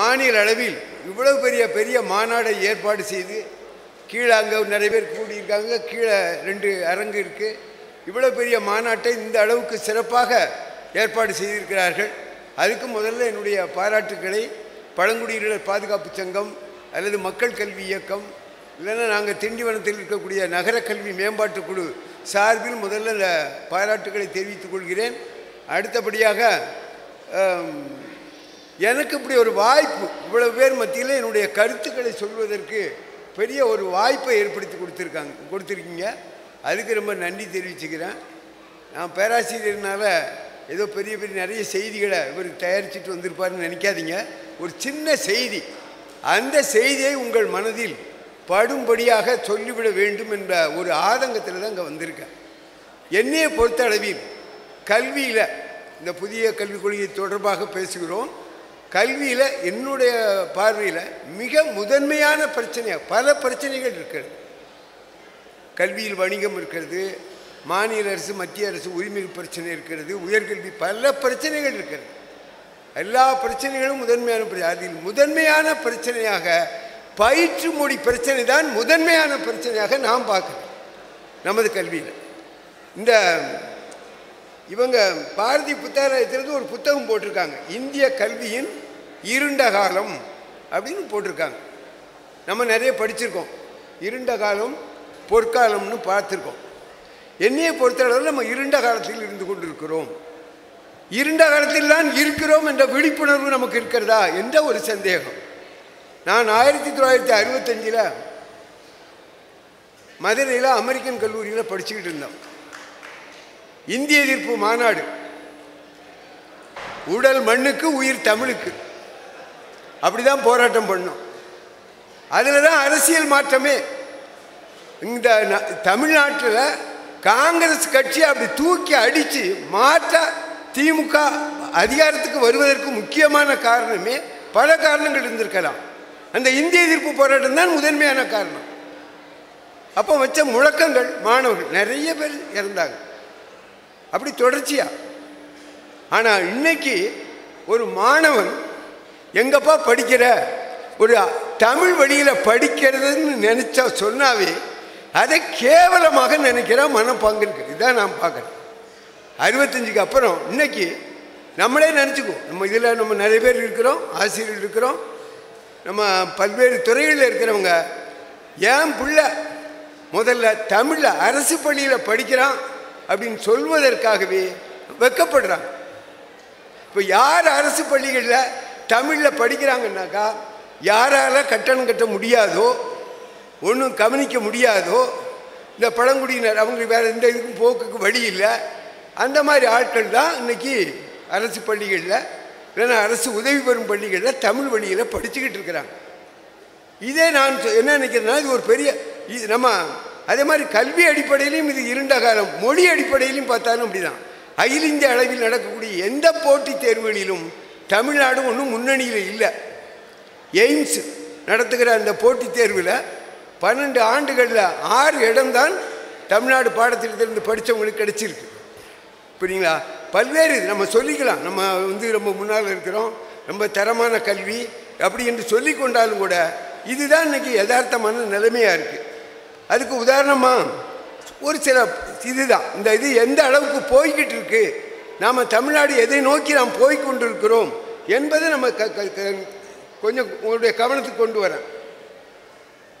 மாநில அளவில் இவ்வளவு பெரிய பெரிய மாநாடை ஏற்பாடு செய்து கீழே அங்கே நிறைய பேர் கூடியிருக்காங்க கீழே ரெண்டு அரங்கு இருக்குது இவ்வளோ பெரிய மாநாட்டை இந்த அளவுக்கு சிறப்பாக ஏற்பாடு செய்திருக்கிறார்கள். அதுக்கு முதல்ல என்னுடைய பாராட்டுக்களை பழங்குடியினர் பாதுகாப்பு சங்கம் அல்லது மக்கள் கல்வி இயக்கம் இல்லைன்னா நாங்கள் திண்டிவனத்தில் இருக்கக்கூடிய நகர கல்வி மேம்பாட்டுக் குழு சார்பில் முதல்ல இந்த பாராட்டுக்களை தெரிவித்துக் கொள்கிறேன். அடுத்தபடியாக எனக்கு இப்படி ஒரு வாய்ப்பு இவ்வளவு பேர் மத்தியில் என்னுடைய கருத்துக்களை சொல்வதற்கு பெரிய ஒரு வாய்ப்பை ஏற்படுத்தி கொடுத்துருக்காங்க கொடுத்துருக்கீங்க. அதுக்கு ரொம்ப நன்றி தெரிவிச்சுக்கிறேன். நான் பேராசிரியர்னால ஏதோ பெரிய பெரிய நிறைய செய்திகளை இவர் தயாரிச்சுட்டு வந்திருப்பாருன்னு நினைக்காதீங்க. ஒரு சின்ன செய்தி அந்த செய்தியை உங்கள் மனதில் படும்படியாக சொல்லிவிட வேண்டும் என்ற ஒரு ஆதங்கத்தில் தான் இங்கே வந்திருக்கேன். என்னையை பொறுத்த அளவில் கல்வியில் இந்த புதிய கல்விக் கொள்கை தொடர்பாக பேசுகிறோம். கல்வியில் என்னுடைய பார்வையில் மிக முதன்மையான பிரச்சனையாக பல பிரச்சனைகள் இருக்கிறது கல்வியில் வணிகம் இருக்கிறது மாநில அரசு மத்திய அரசு உரிமை பிரச்சனை இருக்கிறது உயர்கல்வி பல பிரச்சனைகள் இருக்கிறது எல்லா பிரச்சனைகளும் முதன்மையான பிரச்சனை. அதில் முதன்மையான பிரச்சனையாக பயிற்று மொழி பிரச்சனை தான் முதன்மையான பிரச்சனையாக நாம் பார்க்குறோம் நமது கல்வியில். இந்த இவங்க பாரதி புத்தகத்திலிருந்து ஒரு புத்தகம் போட்டிருக்காங்க. இந்திய கல்வியின் இருண்ட காலம் அப்படின்னு போட்டிருக்காங்க. நம்ம நிறைய படிச்சிருக்கோம். இருண்ட காலம் பொற்காலம்னு பார்த்துருக்கோம். என்னையை பொறுத்தளவில் நம்ம இருண்ட காலத்தில் இருந்து கொண்டிருக்கிறோம். இருண்ட காலத்தில் தான் இருக்கிறோம் என்ற விழிப்புணர்வு நமக்கு இருக்கிறதா? என்ற ஒரு சந்தேகம். நான் ஆயிரத்தி தொள்ளாயிரத்தி அறுபத்தஞ்சில் மதுரையில் அமெரிக்கன் கல்லூரியில் படிச்சுக்கிட்டு இருந்தோம் இந்திய எதிர்ப்பு மாநாடு. உடல் மண்ணுக்கு உயிர் தமிழுக்கு. அப்படிதான் போராட்டம் பண்ணும். அதில் தான் அரசியல் மாற்றமே. இந்த ந- தமிழ்நாட்டில் காங்கிரஸ் கட்சி அப்படி தூக்கி அடித்து மாற்ற திமுக அதிகாரத்துக்கு வருவதற்கு முக்கியமான காரணமே பல காரணங்கள் இருந்திருக்கலாம். அந்த இந்திய எதிர்ப்பு போராட்டம் தான் முதன்மையான காரணம். அப்போ வச்ச முழக்கங்கள் மாணவர்கள் நிறைய பேர் இறந்தாங்க. அப்படி தொடர்ச்சியா. ஆனால் இன்னைக்கு ஒரு மாணவன் எங்கப்பா படிக்கிற? ஒரு தமிழ் வழியில் படிக்கிறதுன்னு நினச்சா சொன்னாவே அதை கேவலமாக நினைக்கிற மனப்பாங்கு இருக்கு இதான் நான் பார்க்குறேன். அறுபத்தஞ்சுக்கு அப்புறம் இன்னைக்கு நம்மளே நினச்சிக்குவோம். நம்ம இதில் நம்ம நிறைய பேர் இருக்கிறோம் ஆசிரியர் இருக்கிறோம். நம்ம பல்வேறு துறைகளில் இருக்கிறவங்க ஏன் பிள்ளை முதல்ல தமிழில் அரசு பள்ளியில் படிக்கிறான் அப்படின்னு சொல்வதற்காகவே வெக்கப்படுறான் இப்போ யார் அரசு பள்ளிகளில் தமிழில் படிக்கிறாங்கன்னாக்கா யாரால கட்டணம் கட்ட முடியாதோ ஒன்றும் கவனிக்க முடியாதோ இந்த பழங்குடியினர் அவங்களுக்கு வேறு எந்த இதுக்கும் போக்குக்கு வழி இல்லை. அந்த மாதிரி ஆட்கள் தான் இன்றைக்கி அரசு பள்ளிகளில் இல்லைன்னா அரசு உதவி பெறும் பள்ளிகளில் தமிழ் வழியில் படிச்சுக்கிட்டு இருக்கிறாங்க. இதே நான் என்ன நினைக்கிறேன்னா இது ஒரு பெரிய இது நம்ம அதே மாதிரி கல்வி அடிப்படையிலையும் இது இருண்ட காலம். மொழி அடிப்படையிலையும் பார்த்தாலும் அப்படிதான். அகில இந்திய அளவில் நடக்கக்கூடிய எந்த போட்டித் தேர்வுகளிலும் தமிழ்நாடு ஒன்றும் முன்னணியில் இல்லை. எய்ம்ஸ் நடத்துகிற அந்த போட்டித் தேர்வில் பன்னெண்டு ஆண்டுகளில் ஆறு இடம்தான் தமிழ்நாடு பாடத்திட்டத்திலிருந்து படித்தவங்களுக்கு கிடச்சிருக்கு. புரியுங்களா பல்வேறு இது நம்ம சொல்லிக்கலாம். நம்ம வந்து ரொம்ப முன்னால் இருக்கிறோம். ரொம்ப தரமான கல்வி அப்படி என்று சொல்லி கொண்டாலும் கூட இதுதான் இன்னைக்கு யதார்த்தமான நிலைமையாக இருக்குது அதுக்கு உதாரணமாக ஒரு சில இதுதான். இந்த இது எந்த அளவுக்கு போய்கிட்டு இருக்குது நாம் தமிழ்நாடு எதை நோக்கி நாம் போய்கொண்டிருக்கிறோம் என்பதை நம்ம க க- கொஞ்சம் உங்களுடைய கவனத்துக்கு கொண்டு வரேன்.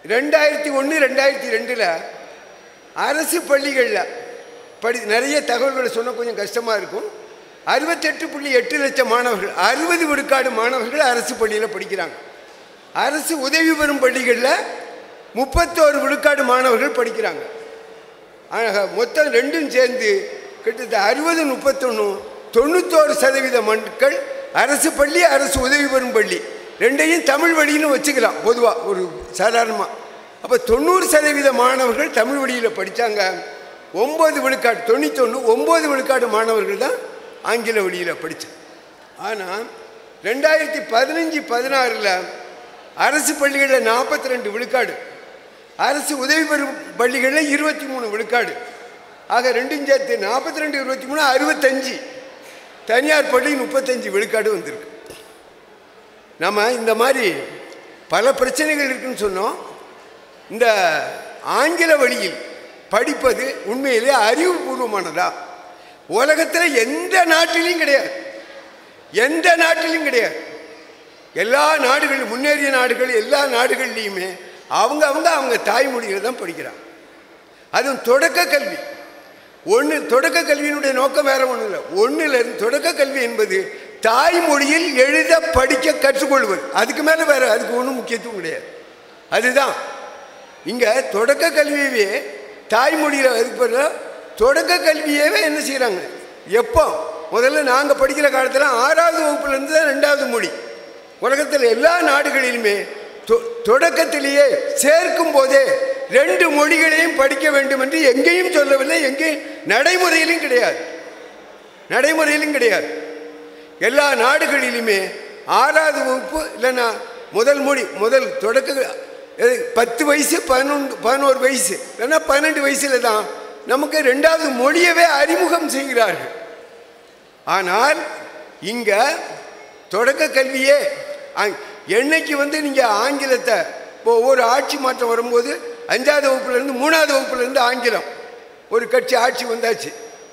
ரெண்டாயிரத்தி ஒன்று ரெண்டாயிரத்தி ரெண்டில் அரசு பள்ளிகளில் படி நிறைய தகவல்களை சொன்னால் கொஞ்சம் கஷ்டமாக இருக்கும். அறுபத்தெட்டு புள்ளி எட்டு லட்சம் மாணவர்கள் அறுபது விழுக்காடு மாணவர்கள் அரசு பள்ளியில் படிக்கிறாங்க. அரசு உதவி பெறும் பள்ளிகளில் முப்பத்தோரு விழுக்காடு மாணவர்கள் படிக்கிறாங்க. ஆக மொத்தம் ரெண்டும் சேர்ந்து கிட்டத்தட்ட அறுபது முப்பத்தொன்று தொண்ணூத்தோரு சதவீத மக்கள் அரசு பள்ளி அரசு உதவி பெறும் பள்ளி. ரெண்டையும் தமிழ் வழின்னு வச்சுக்கலாம் பொதுவாக ஒரு சாதாரணமாக அப்போ தொண்ணூறு சதவீத மாணவர்கள் தமிழ் வழியில் படித்தாங்க ஒம்பது விழுக்காடு தொண்ணூத்தொன்று ஒம்பது விழுக்காடு மாணவர்கள் தான் ஆங்கில வழியில் படித்தாங்க ஆனால் ரெண்டாயிரத்தி பதினஞ்சு பதினாறில் அரசு பள்ளிகளில் நாற்பத்தி ரெண்டு விழுக்காடு அரசு உதவி பெறும் பள்ளிகளில் இருபத்தி மூணு விழுக்காடு ஆக ரெண்டும் சேர்த்து நாற்பத்தி ரெண்டு இருபத்தி மூணு அறுபத்தஞ்சு. தனியார் பள்ளி முப்பத்தஞ்சு விழுக்காடு வந்திருக்கு. நம்ம இந்த மாதிரி பல பிரச்சனைகள் இருக்குன்னு சொன்னோம். இந்த ஆங்கில வழியில் படிப்பது உண்மையிலே அறிவுபூர்வமானதா? உலகத்தில் எந்த நாட்டிலையும் கிடையாது. எந்த நாட்டிலையும் கிடையாது. எல்லா நாடுகள் முன்னேறிய நாடுகள் எல்லா நாடுகள்லையுமே அவங்க அவங்க அவங்க தாய்மொழியில் தான் படிக்கிறாங்க. அதுவும் தொடக்க கல்வி. ஒன்று தொடக்க கல்வியினுடைய நோக்கம் வேற ஒன்றும் இல்லை. ஒன்றுலேருந்து தொடக்க கல்வி என்பது தாய்மொழியில் எழுத படிக்க கற்றுக்கொள்வது. அதுக்கு மேலே வேற அதுக்கு ஒன்றும் முக்கியத்துவம் கிடையாது. அதுதான். இங்கே தொடக்க கல்வியவே தாய்மொழியில் அதுக்கு பதிலா தொடக்க கல்வியவே என்ன செய்கிறாங்க எப்போ? முதல்ல நாங்கள் படிக்கிற காலத்தில் ஆறாவது வகுப்புலேருந்து தான் ரெண்டாவது மொழி. உலகத்தில் எல்லா நாடுகளிலுமே தொடக்கத்திலேயே சேர்க்கும் போதே ரெண்டு மொழிகளையும் படிக்க வேண்டும் என்று எங்கேயும் சொல்லவில்லை எங்கேயும் நடைமுறையிலும் கிடையாது. நடைமுறையிலும் கிடையாது. எல்லா நாடுகளிலுமே ஆறாவது வகுப்பு இல்லைன்னா முதல் மொழி முதல் தொடக்க பத்து வயசு பதினொன்று பதினோரு வயசு இல்லைன்னா பன்னெண்டு வயசுல தான் நமக்கு ரெண்டாவது மொழியவே அறிமுகம் செய்கிறார்கள். ஆனால் இங்க தொடக்க கல்வியே என்னைக்கு வந்து நீங்கள் ஆங்கிலத்தை இப்போ ஒவ்வொரு ஆட்சி மாற்றம் வரும்போது அஞ்சாவது வகுப்புலேருந்து மூணாவது வகுப்புலேருந்து ஆங்கிலம். ஒரு கட்சி ஆட்சி வந்தாச்சு.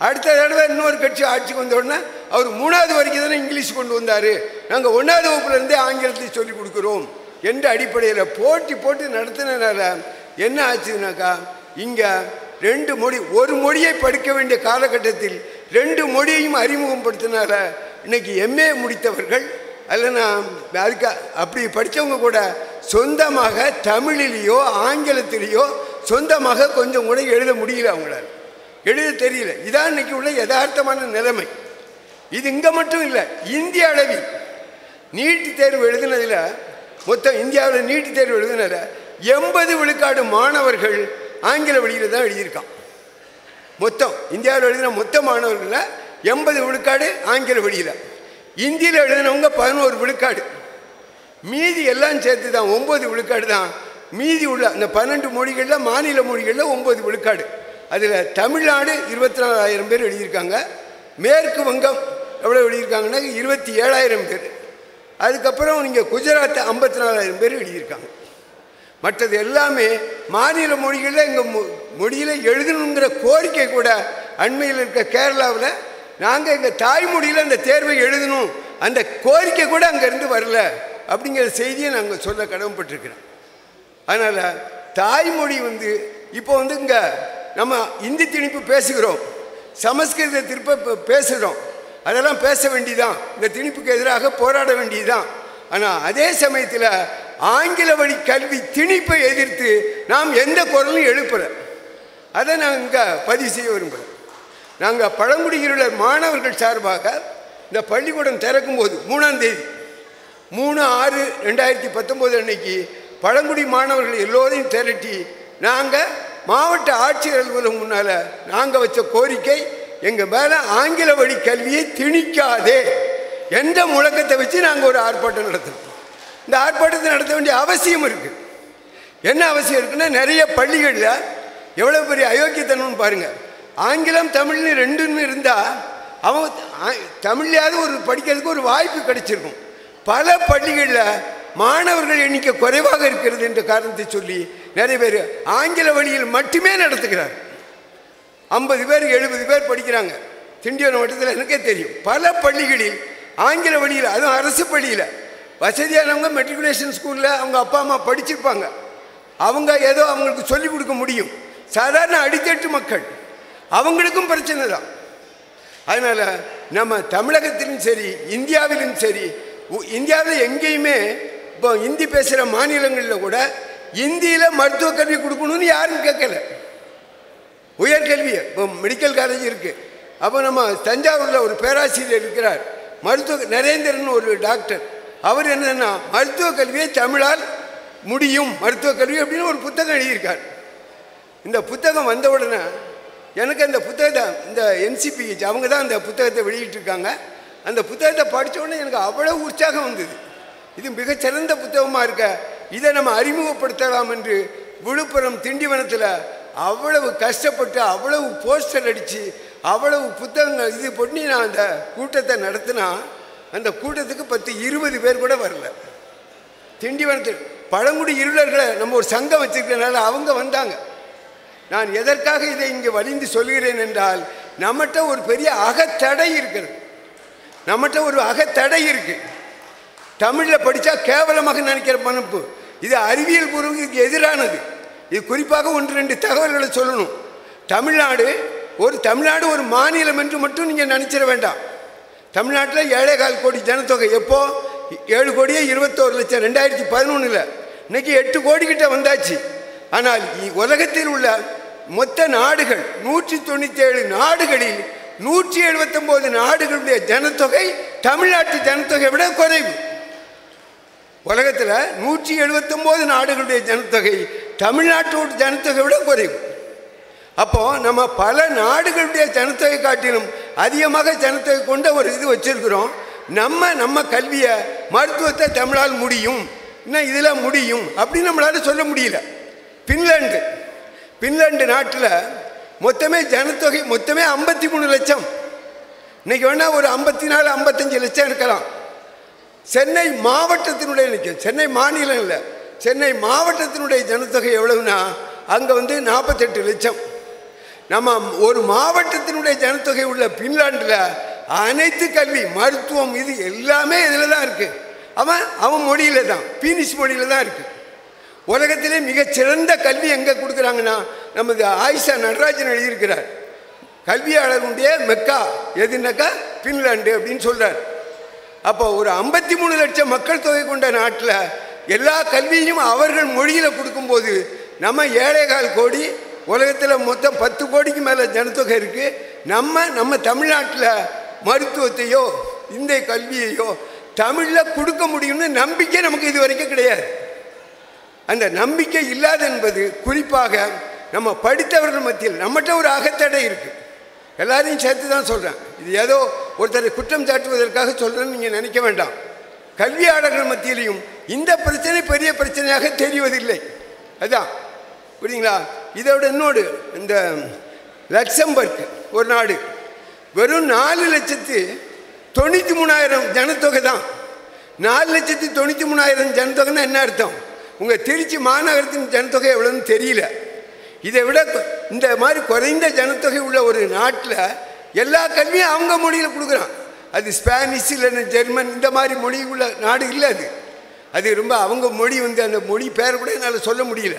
அடுத்த தடவை இன்னொரு கட்சி ஆட்சிக்கு வந்த உடனே அவர் மூணாவது வரைக்கும் தானே இங்கிலீஷ் கொண்டு வந்தார். நாங்கள் ஒன்றாவது வகுப்புலேருந்தே ஆங்கிலத்தை சொல்லிக் கொடுக்குறோம் என்ற அடிப்படையில் போட்டி போட்டு நடத்தினால என்ன ஆச்சுனாக்கா இங்கே ரெண்டு மொழி ஒரு மொழியை படிக்க வேண்டிய காலகட்டத்தில் ரெண்டு மொழியையும் அறிமுகப்படுத்தினால இன்னைக்கு எம்ஏ முடித்தவர்கள் அல்லனா அதுக்கு அப்படி படித்தவங்க கூட சொந்தமாக தமிழிலேயோ ஆங்கிலத்திலேயோ சொந்தமாக கொஞ்சம் கூட எழுத முடியல அவங்களால. எழுத தெரியல. இதான் இன்னைக்கு உள்ள யதார்த்தமான நிலைமை. இது இங்கே மட்டும் இல்லை இந்திய அளவில். நீட்டு தேர்வு எழுதினதில் மொத்தம் இந்தியாவில் நீட்டு தேர்வு எழுதினதில் எண்பது விழுக்காடு மாணவர்கள் ஆங்கில வழியில் தான் எழுதியிருக்கான். மொத்தம் இந்தியாவில் எழுதின மொத்த மாணவர்களில் எண்பது விழுக்காடு ஆங்கில வழியில். இந்தியில் எழுதினவங்க பதினோரு விழுக்காடு. மீதி எல்லாம் சேர்த்து தான் ஒம்பது விழுக்காடு தான் மீதி உள்ள அந்த பன்னெண்டு மொழிகளில் மாநில மொழிகளில் ஒம்பது விழுக்காடு. அதில் தமிழ்நாடு இருபத்தி நாலாயிரம் பேர் எழுதியிருக்காங்க. மேற்கு வங்கம் எவ்வளோ எழுதியிருக்காங்கன்னா இருபத்தி ஏழாயிரம் பேர். அதுக்கப்புறம் நீங்கள் குஜராத்தை ஐம்பத்தி நாலாயிரம் பேர் எழுதியிருக்காங்க. மற்றது எல்லாமே மாநில மொழிகளில் எங்கள் மொழியில் எழுதணுங்கிற கோரிக்கை கூட அண்மையில் இருக்க கேரளாவில் நாங்கள் எங்கள் தாய்மொழியில் அந்த தேர்வை எழுதணும் அந்த கோரிக்கை கூட அங்கேருந்து வரல. அப்படிங்கிற செய்தியை நாங்கள் சொல்ல கடமைப்பட்டிருக்கிறோம். அதனால் தாய்மொழி வந்து இப்போ வந்து இங்கே நம்ம இந்தி திணிப்பு பேசுகிறோம். சமஸ்கிருத திருப்ப பேசுகிறோம். அதெல்லாம் பேச வேண்டியதான் இந்த திணிப்புக்கு எதிராக போராட வேண்டியதுதான். ஆனால் அதே சமயத்தில் ஆங்கில வழி கல்வி திணிப்பை எதிர்த்து நாம் எந்த குரலும் எழுப்பலை. அதை நான் இங்கே பதிவு செய்ய விரும்புகிறேன் நாங்கள் பழங்குடியிலுள்ள மாணவர்கள் சார்பாக இந்த பள்ளிக்கூடம் திறக்கும்போது மூணாம் தேதி மூணு ஆறு ரெண்டாயிரத்தி பத்தொம்போது அன்னைக்கு பழங்குடி மாணவர்கள் எல்லோரையும் திரட்டி நாங்கள் மாவட்ட ஆட்சியர் அலுவலகம் முன்னால் நாங்கள் வச்ச கோரிக்கை எங்கள் மேலே ஆங்கில வழி கல்வியை திணிக்காதே என்ற முழக்கத்தை வச்சு நாங்கள் ஒரு ஆர்ப்பாட்டம் நடத்தினோம் இந்த ஆர்ப்பாட்டத்தை நடத்த வேண்டிய அவசியம் இருக்குது என்ன அவசியம் இருக்குன்னா நிறைய பள்ளிகளில் எவ்வளோ பெரிய அயோக்கியத்தனம்னு பாருங்கள் ஆங்கிலம் தமிழ்னு ரெண்டுன்னு இருந்தால் அவன் தமிழ்லையாவது ஒரு படிக்கிறதுக்கு ஒரு வாய்ப்பு கிடைச்சிருக்கும். பல பள்ளிகளில் மாணவர்கள் எண்ணிக்கை குறைவாக இருக்கிறது என்ற காரணத்தை சொல்லி நிறைய பேர் ஆங்கில வழியில் மட்டுமே நடத்துகிறார். ஐம்பது பேர் எழுபது பேர் படிக்கிறாங்க. திண்டிவனம் வட்டத்தில் எனக்கே தெரியும். பல பள்ளிகளில் ஆங்கில வழியில் அதுவும் அரசு பள்ளியில் வசதியானவங்க மெட்ரிகுலேஷன் ஸ்கூலில் அவங்க அப்பா அம்மா படிச்சிருப்பாங்க. அவங்க ஏதோ அவங்களுக்கு சொல்லிக் கொடுக்க முடியும். சாதாரண அடித்தட்டு மக்கள். அவங்களுக்கும் பிரச்சனை தான். அதனால் நம்ம தமிழகத்திலும் சரி இந்தியாவிலும் சரி உ- இந்தியாவில் எங்கேயுமே இப்போ இந்தி பேசுகிற மாநிலங்களில் கூட இந்தியில் மருத்துவக் கல்வி கொடுக்கணும்னு யாரும் கேட்கல. உயர்கல்வி இப்போ மெடிக்கல் காலேஜ் இருக்குது அப்போ நம்ம தஞ்சாவூரில் ஒரு பேராசிரியர் இருக்கிறார் மருத்துவ நரேந்திரன் ஒரு டாக்டர் அவர் என்னென்னா மருத்துவக் கல்வியை தமிழால் முடியும் மருத்துவக் கல்வி அப்படின்னு ஒரு புத்தகம் எழுதியிருக்கார். இந்த புத்தகம் வந்த உடனே எனக்கு அந்த புத்தகத்தை இந்த என்சிபி அவங்க தான் அந்த புத்தகத்தை வெளியிட்டிருக்காங்க. அந்த புத்தகத்தை படித்த உடனே எனக்கு அவ்வளோ உற்சாகம் வந்தது. இது மிகச்சிறந்த புத்தகமாக இருக்க இதை நம்ம அறிமுகப்படுத்தலாம் என்று விழுப்புரம் திண்டிவனத்தில் அவ்வளவு கஷ்டப்பட்டு அவ்வளவு போஸ்டர் அடித்து அவ்வளவு புத்தகங்கள் இது பண்ணி நான் அந்த கூட்டத்தை நடத்தினா அந்த கூட்டத்துக்கு பத்து இருபது பேர் கூட வரல. திண்டிவனத்தில் பழங்குடி இருளர்களை நம்ம ஒரு சங்கம் வச்சுருக்கனால அவங்க வந்தாங்க. நான் எதற்காக இதை இங்கே வலிந்து சொல்கிறேன் என்றால் நம்மகிட்ட ஒரு பெரிய அகத்தடை இருக்கிறது. நம்மகிட்ட ஒரு அகத்தடை இருக்குது தமிழில் படித்தா கேவலமாக நினைக்கிற பணப்பு இது அறிவியல் பூர்வத்துக்கு எதிரானது. இது குறிப்பாக ஒன்று ரெண்டு தகவல்களை சொல்லணும். தமிழ்நாடு ஒரு தமிழ்நாடு ஒரு மாநிலம் என்று மட்டும் நீங்கள் நினச்சிட வேண்டாம். தமிழ்நாட்டில் ஏழே கால் கோடி ஜனத்தொகை. எப்போ? ஏழு கோடியே இருபத்தோரு லட்சம் ரெண்டாயிரத்தி பதினொன்றில் இன்னைக்கு எட்டு கோடிக்கிட்ட வந்தாச்சு. ஆனால் இ- உலகத்தில் உள்ள மொத்த நாடுகள் நூற்றி தொண்ணூற்றி ஏழு நாடுகளில் நூற்றி எழுபத்தொம்போது நாடுகளுடைய ஜனத்தொகை தமிழ்நாட்டு ஜனத்தொகை விட குறைவு. உலகத்தில் நூற்றி எழுபத்தொம்போது நாடுகளுடைய ஜனத்தொகை தமிழ்நாட்டோட ஜனத்தொகை விட குறைவு. அப்போ நம்ம பல நாடுகளுடைய ஜனத்தொகை காட்டிலும் அதிகமாக ஜனத்தொகை கொண்ட ஒரு இது வச்சிருக்கிறோம். நம்ம நம்ம கல்வியை மருத்துவத்தை தமிழால் முடியும். இன்னும் இதில் முடியும் அப்படின்னு நம்மளால சொல்ல முடியல. பின்லாந்து பின்லாண்டு நாட்டில் மொத்தமே ஜனத்தொகை மொத்தமே ஐம்பத்தி மூணு லட்சம். இன்னைக்கு வேணால் ஒரு ஐம்பத்தி நாலு ஐம்பத்தஞ்சு லட்சம் இருக்கலாம். சென்னை மாவட்டத்தினுடைய சென்னை மாநிலம் இல்லை. சென்னை மாவட்டத்தினுடைய ஜனத்தொகை எவ்வளவுனா அங்கே வந்து நாற்பத்தெட்டு லட்சம். நம்ம ஒரு மாவட்டத்தினுடைய ஜனத்தொகை உள்ள பின்லாண்டில் அனைத்து கல்வி மருத்துவம் இது எல்லாமே இதில் தான் இருக்குது அவன் அவன் மொழியில் தான் பீனிஷ் மொழியில் தான் இருக்குது உலகத்திலே மிகச்சிறந்த கல்வி எங்கே கொடுக்குறாங்கன்னா நமது ஆயிஷா நடராஜன் எழுதியிருக்கிறார். கல்வியாளருடைய மெக்கா எதுனாக்கா? பின்லாண்டு அப்படின்னு சொல்கிறார் அப்போ ஒரு ஐம்பத்தி மூணு லட்சம் மக்கள் தொகை கொண்ட நாட்டில் எல்லா கல்வியையும் அவர்கள் மொழியில் கொடுக்கும்போது நம்ம ஏழைகால் கோடி உலகத்தில் மொத்தம் பத்து கோடிக்கு மேலே ஜனத்தொகை இருக்குது நம்ம நம்ம தமிழ்நாட்டில் மருத்துவத்தையோ இந்த கல்வியையோ தமிழில் கொடுக்க முடியும்னு நம்பிக்கை நமக்கு இது வரைக்கும் கிடையாது. அந்த நம்பிக்கை இல்லாத என்பது குறிப்பாக நம்ம படித்தவர்கள் மத்தியில் நம்மகிட்ட ஒரு அகத்தடை இருக்குது எல்லாரையும் சேர்த்து தான் சொல்கிறேன் இது ஏதோ ஒருத்தரை குற்றம் சாட்டுவதற்காக சொல்கிறேன்னு நீங்கள் நினைக்க வேண்டாம். கல்வியாளர்கள் மத்தியிலையும் இந்த பிரச்சனை பெரிய பிரச்சனையாக தெரிவதில்லை. அதான். புரியுங்களா இதோட இன்னொரு இந்த லக்சம்பர்க் ஒரு நாடு. வெறும் நாலு லட்சத்து தொண்ணூற்றி மூணாயிரம் ஜனத்தொகை தான். நாலு லட்சத்து தொண்ணூற்றி மூணாயிரம் ஜனத்தொகைன்னா என்ன அர்த்தம்? உங்கள் திருச்சி மாநகரத்தின் ஜனத்தொகை எவ்வளோன்னு தெரியல. இதை விட இந்த மாதிரி குறைந்த ஜனத்தொகை உள்ள ஒரு நாட்டில் எல்லா கல்வியும் அவங்க மொழியில் கொடுக்குறான். அது ஸ்பானிஷ் இல்லைன்னு ஜெர்மன் இந்த மாதிரி மொழி உள்ள நாடு இல்லை அது. அது ரொம்ப அவங்க மொழி வந்து அந்த மொழி பேர் கூட என்னால் சொல்ல முடியல.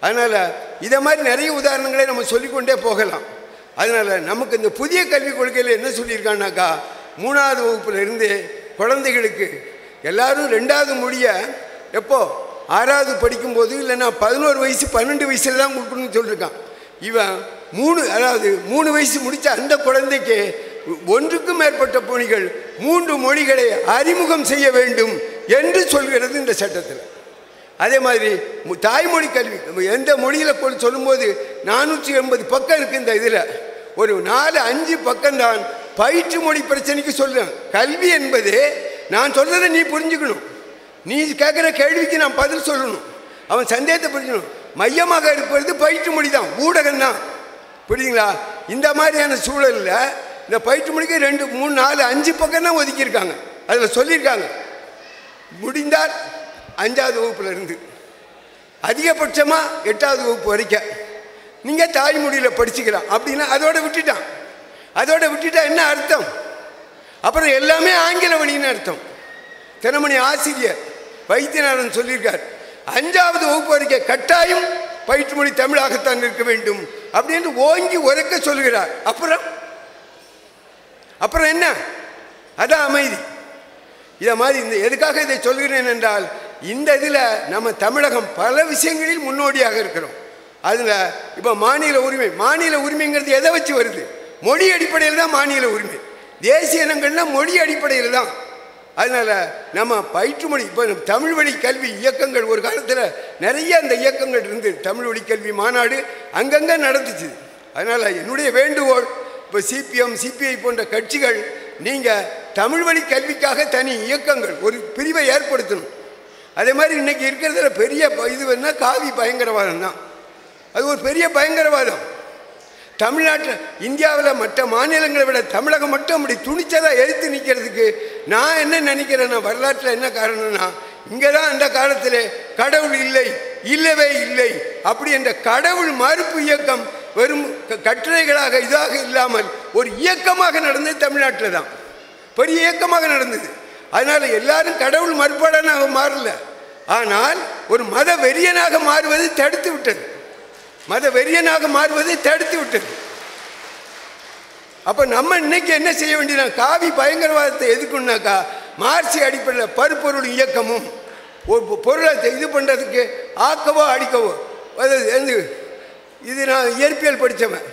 அதனால் இதை மாதிரி நிறைய உதாரணங்களை நம்ம சொல்லிக்கொண்டே போகலாம். அதனால் நமக்கு இந்த புதிய கல்விக் கொள்கையில் என்ன சொல்லியிருக்காங்கனாக்கா மூணாவது வகுப்புல இருந்து குழந்தைகளுக்கு எல்லாரும் ரெண்டாவது மொழியை எப்போ ஆறாவது படிக்கும்போது இல்லைன்னா பதினோரு வயசு பன்னெண்டு வயசுல தான் கொடுக்கணும்னு சொல்லியிருக்கான் இவன் மூணு அதாவது மூணு வயசு முடித்த அந்த குழந்தைக்கு ஒன்றுக்கும் மேற்பட்ட பணிகள் மூன்று மொழிகளை அறிமுகம் செய்ய வேண்டும் என்று சொல்கிறது இந்த சட்டத்தில். அதே மாதிரி தாய்மொழி கல்வி நம்ம எந்த மொழியில் கொண்டு சொல்லும்போது நானூற்றி எண்பது பக்கம் இருக்குது இந்த இதில். ஒரு நாலு அஞ்சு பக்கம்தான் பயிற்று மொழி பிரச்சனைக்கு சொல்கிறேன் கல்வி என்பது நான் சொல்கிறத நீ புரிஞ்சுக்கணும். நீ கேட்குற கேள்விக்கு நான் பதில் சொல்லணும். அவன் சந்தேகத்தை புரிஞ்சணும் மையமாக இருப்பது பயிற்று மொழி தான் ஊடகம் தான். புரியுதுங்களா? இந்த மாதிரியான சூழலில் இந்த பயிற்று மொழிக்கு ரெண்டு மூணு நாலு அஞ்சு பக்கம் தான் ஒதுக்கியிருக்காங்க. அதில் சொல்லியிருக்காங்க. முடிந்தால் அஞ்சாவது வகுப்புலேருந்து அதிகபட்சமாக எட்டாவது வகுப்பு வரைக்கும். நீங்கள் தாய்மொழியில் படிச்சுக்கலாம். அப்படின்னா அதோட விட்டுட்டான். அதோட விட்டுட்டா என்ன அர்த்தம்? அப்புறம் எல்லாமே ஆங்கில வழின்னு அர்த்தம். தினமணி ஆசிரியர் வைத்தியநாதன் சொல்லியிருக்கார். அஞ்சாவது வகுப்பு வரைக்கும் கட்டாயம் பயிற்று மொழி தமிழாகத்தான் இருக்க வேண்டும் அப்படின்னு ஓங்கி உரைக்க சொல்கிறார். அப்புறம்? அப்புறம் என்ன? அதான் அமைதி. இதை மாதிரி இந்த எதுக்காக இதை சொல்கிறேன் என்றால் இந்த இதில் நம்ம தமிழகம் பல விஷயங்களில் முன்னோடியாக இருக்கிறோம். அதில் இப்போ மாநில உரிமை மாநில உரிமைங்கிறது எதை வச்சு வருது? மொழி அடிப்படையில் தான் மாநில உரிமை. தேசிய இனங்கள்னா மொழி அடிப்படையில் தான். அதனால் நம்ம பயிற்று மொழி இப்போ தமிழ் வழி கல்வி இயக்கங்கள் ஒரு காலத்தில் நிறைய அந்த இயக்கங்கள் இருந்து தமிழ் வழி கல்வி மாநாடு அங்கங்கே நடந்துச்சு. அதனால் என்னுடைய வேண்டுகோள் இப்போ சிபிஎம் சிபிஐ போன்ற கட்சிகள் நீங்கள் தமிழ் வழி கல்விக்காக தனி இயக்கங்கள் ஒரு பிரிவை ஏற்படுத்தணும். அதே மாதிரி இன்னைக்கு இருக்கிறதுல பெரிய ப- இது வேணால் காவி பயங்கரவாதம் தான் அது ஒரு பெரிய பயங்கரவாதம். தமிழ்நாட்டில் இந்தியாவில் மற்ற மாநிலங்களை விட தமிழகம் மட்டும் அப்படி துணிச்சலாக எழுத்து நிற்கிறதுக்கு நான் என்ன நினைக்கிறேன்னா வரலாற்றில் என்ன காரணம்னா இங்கே தான் அந்த காலத்தில் கடவுள் இல்லை இல்லவே இல்லை அப்படி என்ற கடவுள் மறுப்பு இயக்கம் வெறும் க- கட்டுரைகளாக இதாக இல்லாமல் ஒரு இயக்கமாக நடந்தது தமிழ்நாட்டில் தான். பெரிய இயக்கமாக நடந்தது. அதனால் எல்லாரும் கடவுள் மறுப்பாளனாக மாறல. ஆனால் ஒரு மத வெறியனாக மாறுவது தடுத்து விட்டது. மத வெறியனாக மாறுவதை தடுத்து விட்டது. அப்போ நம்ம இன்னைக்கு என்ன செய்ய வேண்டியது காவி பயங்கரவாதத்தை எதுக்குன்னாக்கா மார்சி அடிப்படையில் பருப்பொருள் இயக்கமும் ஒரு பொ- பொருளை இது பண்ணுறதுக்கு ஆக்கவோ அடிக்கவோ அது இது நான் இயற்பியல் படித்தவன்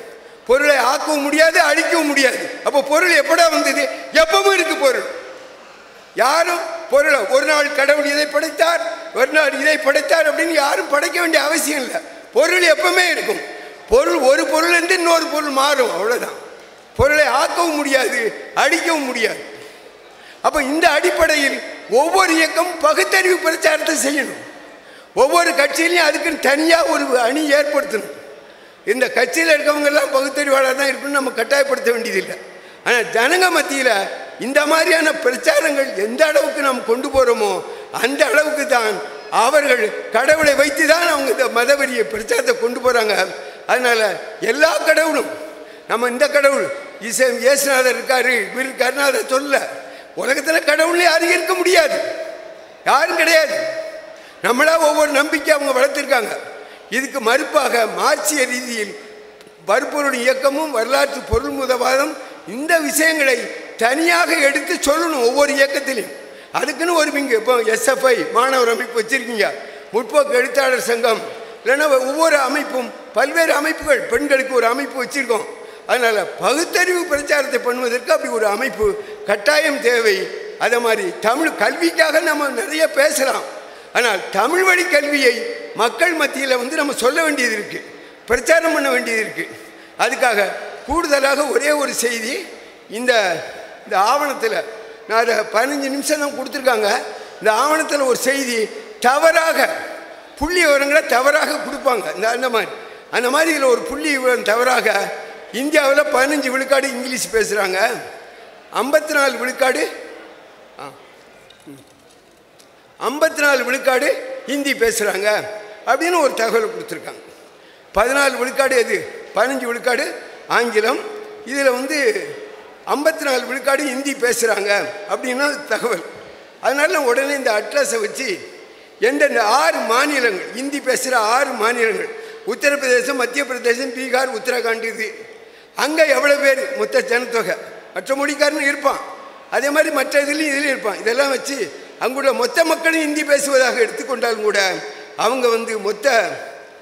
பொருளை ஆக்கவும் முடியாது அழிக்கவும் முடியாது. அப்போ பொருள் எப்படா வந்தது? எப்பவும் இருக்கு பொருள். யாரும் பொருளை ஒரு நாள் கடவுள் இதை படைத்தார் ஒரு நாள் இதை படைத்தார் அப்படின்னு யாரும் படைக்க வேண்டிய அவசியம் இல்லை. பொருள் எப்பவுமே இருக்கும். பொருள் ஒரு பொருள் என்று இன்னொரு பொருள் மாறும் அவ்வளோதான் பொருளை ஆக்கவும் முடியாது அடிக்கவும் முடியாது. அப்போ இந்த அடிப்படையில் ஒவ்வொரு இயக்கம் பகுத்தறிவு பிரச்சாரத்தை செய்யணும். ஒவ்வொரு கட்சியிலையும் அதுக்குன்னு தனியாக ஒரு அணி ஏற்படுத்தணும். இந்த கட்சியில் இருக்கவங்கெல்லாம் பகுத்தறிவாளர் தான் இருக்குன்னு நம்ம கட்டாயப்படுத்த வேண்டியதில்லை. ஆனால் ஜனங்க மத்தியில் இந்த மாதிரியான பிரச்சாரங்கள் எந்த அளவுக்கு நாம் கொண்டு போகிறோமோ அந்த அளவுக்கு தான் அவர்கள் கடவுளை வைத்து தான் அவங்க இந்த மதவெறியை பிரச்சாரத்தை கொண்டு போகிறாங்க அதனால் எல்லா கடவுளும் நம்ம இந்த கடவுள் இசை இயேசுநாதர் இருக்காரு இவர் இருக்காருன்னு அதை சொல்ல உலகத்தில் கடவுளே யாரும் இருக்க முடியாது. யாரும் கிடையாது. நம்மளா ஒவ்வொரு நம்பிக்கை அவங்க வளர்த்துருக்காங்க. இதுக்கு மறுப்பாக மார்க்சிய ரீதியில் பருப்பொருள் இயக்கமும் வரலாற்று பொருள் முதவாதம் இந்த விஷயங்களை தனியாக எடுத்து சொல்லணும் ஒவ்வொரு இயக்கத்திலையும் அதுக்குன்னு ஒரு இங்கே இப்போ எஸ்எஃப்ஐ மாணவர் அமைப்பு வச்சுருக்கீங்க. முற்போக்கு எழுத்தாளர் சங்கம். இல்லைன்னா ஒவ்வொரு அமைப்பும் பல்வேறு அமைப்புகள் பெண்களுக்கு ஒரு அமைப்பு வச்சுருக்கோம். அதனால் பகுத்தறிவு பிரச்சாரத்தை பண்ணுவதற்கு அப்படி ஒரு அமைப்பு கட்டாயம் தேவை. அதே மாதிரி தமிழ் கல்விக்காக நம்ம நிறைய பேசலாம். ஆனால் தமிழ் வழி கல்வியை மக்கள் மத்தியில் வந்து நம்ம சொல்ல வேண்டியது இருக்குது பிரச்சாரம் பண்ண வேண்டியது இருக்குது அதுக்காக கூடுதலாக ஒரே ஒரு செய்தி இந்த இந்த ஆவணத்தில் அதை பதினஞ்சு நிமிஷம் தான் கொடுத்துருக்காங்க. இந்த ஆவணத்தில் ஒரு செய்தி தவறாக புள்ளி விவரங்களை தவறாக கொடுப்பாங்க. இந்த அந்த மாதிரி. அந்த மாதிரி இதில் ஒரு புள்ளி விவரம் தவறாக இந்தியாவில் பதினஞ்சு விழுக்காடு இங்கிலீஷ் பேசுகிறாங்க ஐம்பத்தி நாலு விழுக்காடு ஐம்பத்தி நாலு விழுக்காடு ஹிந்தி பேசுகிறாங்க அப்படின்னு ஒரு தகவல் கொடுத்துருக்காங்க. பதினாலு விழுக்காடு எது? பதினஞ்சு விழுக்காடு ஆங்கிலம். இதில் வந்து ஐம்பத்தி நாலு விழுக்காடு ஹிந்தி பேசுகிறாங்க அப்படின்னா தகவல். அதனால உடனே இந்த அட்ரஸை வச்சு எந்தெந்த ஆறு மாநிலங்கள் ஹிந்தி பேசுகிற ஆறு மாநிலங்கள் உத்தரப்பிரதேசம் மத்திய பிரதேசம் பீகார் உத்தரகாண்ட் இது. அங்கே எவ்வளோ பேர்? மொத்த ஜனத்தொகை. மற்ற மொழிக்காரனு இருப்பான். அதே மாதிரி மற்ற இதுலேயும் இதுலேயும் இருப்பான். இதெல்லாம் வச்சு அங்குள்ள மொத்த மக்களும் ஹிந்தி பேசுவதாக எடுத்துக்கொண்டாலும் கூட அவங்க வந்து மொத்த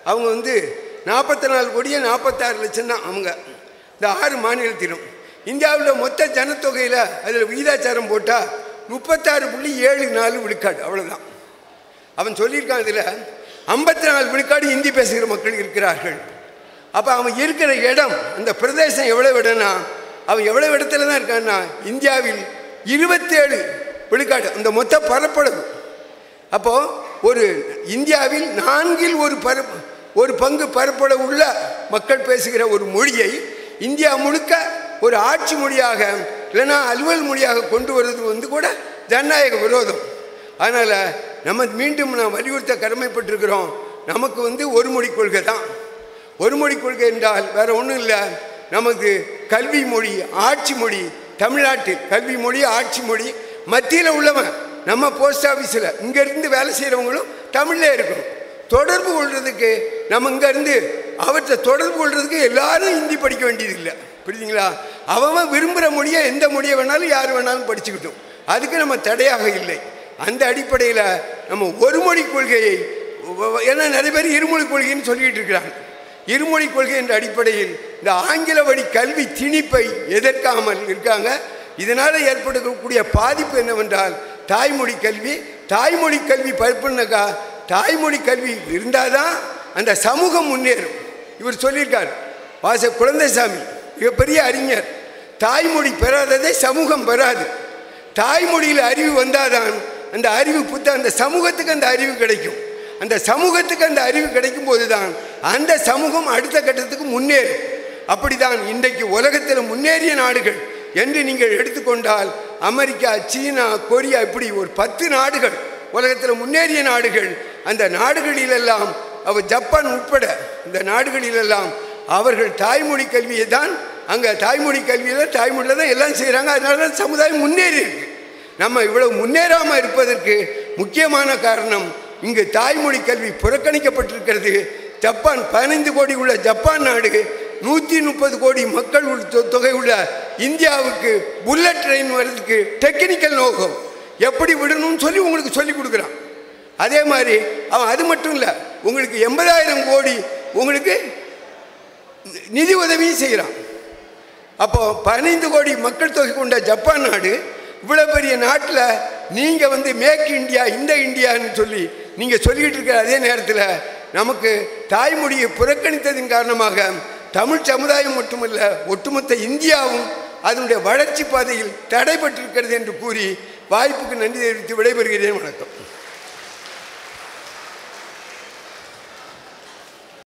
அவங்க வந்து நாற்பத்தி நாலு கோடியே நாற்பத்தாறு லட்சம் தான் அவங்க. இந்த ஆறு மாநிலத்திலும். இந்தியாவில் மொத்த ஜனத்தொகையில் அதில் விகிதாச்சாரம் போட்டால் முப்பத்தாறு புள்ளி ஏழு நாலு விழுக்காடு. அவ்வளோதான் அவன் சொல்லியிருக்கான் இதில் ஐம்பத்தி நாலு விழுக்காடு ஹிந்தி பேசுகிற மக்கள் இருக்கிறார்கள். அப்போ அவன் இருக்கிற இடம் அந்த பிரதேசம் எவ்வளோ இடம்னா அவன் எவ்வளோ இடத்துல தான் இருக்கான்னா இந்தியாவில் இருபத்தேழு விழுக்காடு அந்த மொத்த பரப்பளவு. அப்போது ஒரு இந்தியாவில் நான்கில் ஒரு பரப்பு ஒரு பங்கு பரப்பளவு உள்ள மக்கள் பேசுகிற ஒரு மொழியை இந்தியா முழுக்க ஒரு ஆட்சி மொழியாக இல்லைன்னா அலுவல் மொழியாக கொண்டு வருவது வந்து கூட ஜனநாயக விரோதம். அதனால் நம்ம மீண்டும் நான் வலியுறுத்த கடமைப்பட்டிருக்கிறோம். நமக்கு வந்து ஒரு மொழி கொள்கை தான். ஒரு மொழி கொள்கை என்றால் வேறு ஒன்றும் இல்லை. நமக்கு கல்வி மொழி ஆட்சி மொழி தமிழ்நாட்டு கல்வி மொழி ஆட்சி மொழி மத்தியில் உள்ளவன் நம்ம போஸ்ட் ஆஃபீஸில் இங்கேருந்து வேலை செய்கிறவங்களும் தமிழில் இருக்கணும். தொடர்பு கொள்றதுக்கு நம்ம இங்கேருந்து அவற்றை தொடர்பு கொள்றதுக்கு எல்லாரும் ஹிந்தி படிக்க வேண்டியதில்லை. புரியுதுங்களா? அவன் விரும்புகிற மொழியை எந்த மொழியை வேணாலும் யார் வேணாலும் படிச்சுக்கிட்டோம். அதுக்கு நம்ம தடையாக இல்லை. அந்த அடிப்படையில் நம்ம ஒரு மொழி கொள்கையை ஏன்னா நிறைய பேர் இருமொழி கொள்கைன்னு சொல்லிக்கிட்டு இருக்கிறாங்க. இருமொழி கொள்கை என்ற அடிப்படையில் இந்த ஆங்கில வழி கல்வி திணிப்பை எதிர்க்காமல் இருக்காங்க. இதனால் ஏற்படக்கூடிய பாதிப்பு என்னவென்றால் தாய்மொழி கல்வி தாய்மொழி கல்வி பருப்புனாக்கா தாய்மொழி கல்வி இருந்தால் தான் அந்த சமூகம் முன்னேறும். இவர் சொல்லியிருக்கார் வாச குழந்தைசாமி மிகப்பெரிய அறிஞர். தாய்மொழி பெறாததை சமூகம் பெறாது. தாய்மொழியில் அறிவு வந்தாதான் அந்த அறிவு புத்த அந்த சமூகத்துக்கு அந்த அறிவு கிடைக்கும். அந்த சமூகத்துக்கு அந்த அறிவு கிடைக்கும் போது தான் அந்த சமூகம் அடுத்த கட்டத்துக்கு முன்னேறும். அப்படிதான் இன்றைக்கு உலகத்தில் முன்னேறிய நாடுகள் என்று நீங்கள் எடுத்துக்கொண்டால் அமெரிக்கா சீனா கொரியா இப்படி ஒரு பத்து நாடுகள் உலகத்தில் முன்னேறிய நாடுகள் அந்த நாடுகளிலெல்லாம் அவ ஜப்பான் உட்பட இந்த நாடுகளிலெல்லாம் அவர்கள் தாய்மொழி கல்வியை தான் அங்கே தாய்மொழி கல்வியில் தாய்மொழியில் தான் எல்லாம் செய்கிறாங்க அதனால தான் சமுதாயம் முன்னேறி இருக்கு. நம்ம இவ்வளவு முன்னேறாமல் இருப்பதற்கு முக்கியமான காரணம் இங்கு தாய்மொழி கல்வி புறக்கணிக்கப்பட்டிருக்கிறது. ஜப்பான் பதினைந்து கோடி உள்ள ஜப்பான் நாடு நூற்றி முப்பது கோடி மக்கள் உள் தொ- தொகை உள்ள இந்தியாவுக்கு புல்லட் ட்ரெயின் வர்றதுக்கு டெக்னிக்கல் நோக்கம். எப்படி விடணும்னு சொல்லி உங்களுக்கு சொல்லி கொடுக்குறான். அதே மாதிரி அவன் அது மட்டும் இல்லை உங்களுக்கு எண்பதாயிரம் கோடி உங்களுக்கு நிதி உதவியும் செய்கிறான் அப்போது பதினைந்து கோடி மக்கள் தொகை கொண்ட ஜப்பான் நாடு இவ்வளோ பெரிய நாட்டில் நீங்கள் வந்து மேக் இந்தியா இந்த இந்தியான்னு சொல்லி நீங்கள் சொல்லிக்கிட்டு இருக்கிற அதே நேரத்தில் நமக்கு தாய்மொழியை புறக்கணித்ததின் காரணமாக தமிழ் சமுதாயம் மட்டுமல்ல ஒட்டுமொத்த இந்தியாவும் அதனுடைய வளர்ச்சி பாதையில் தடைபட்டிருக்கிறது என்று கூறி வாய்ப்புக்கு நன்றி தெரிவித்து விடைபெறுகிறேன். வணக்கம்.